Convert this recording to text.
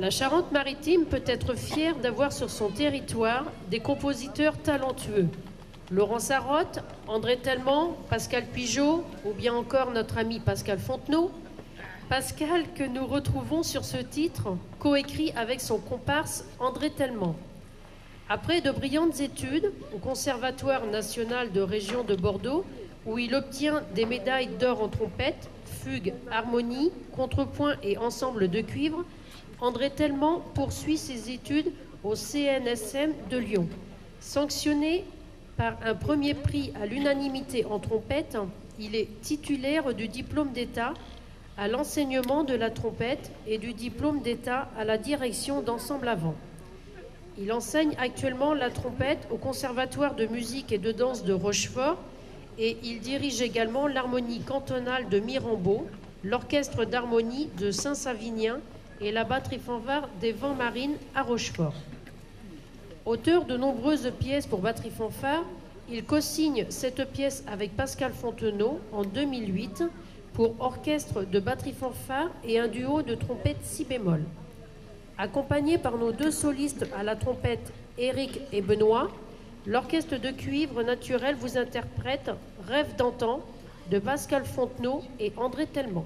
La Charente-Maritime peut être fière d'avoir sur son territoire des compositeurs talentueux. Laurent Sarotte, André Tellement, Pascal Pigeot ou bien encore notre ami Pascal Fontenot. Pascal que nous retrouvons sur ce titre, coécrit avec son comparse André Tellement. Après de brillantes études au Conservatoire national de région de Bordeaux, où il obtient des médailles d'or en trompette, fugue, harmonie, contrepoint et ensemble de cuivre, André Tellement poursuit ses études au CNSM de Lyon. Sanctionné par un premier prix à l'unanimité en trompette, il est titulaire du diplôme d'État à l'enseignement de la trompette et du diplôme d'État à la direction d'ensemble avant. Il enseigne actuellement la trompette au Conservatoire de musique et de danse de Rochefort et il dirige également l'harmonie cantonale de Mirambeau, l'orchestre d'harmonie de Saint-Savinien et la batterie fanfare des Vents Marines à Rochefort. Auteur de nombreuses pièces pour batterie fanfare, il co-signe cette pièce avec Pascal Fontenot en 2008 pour orchestre de batterie fanfare et un duo de trompette si bémol. Accompagné par nos deux solistes à la trompette, Éric et Benoît, l'orchestre de cuivre naturel vous interprète Rêve d'antan de Pascal Fontenot et André Tellement.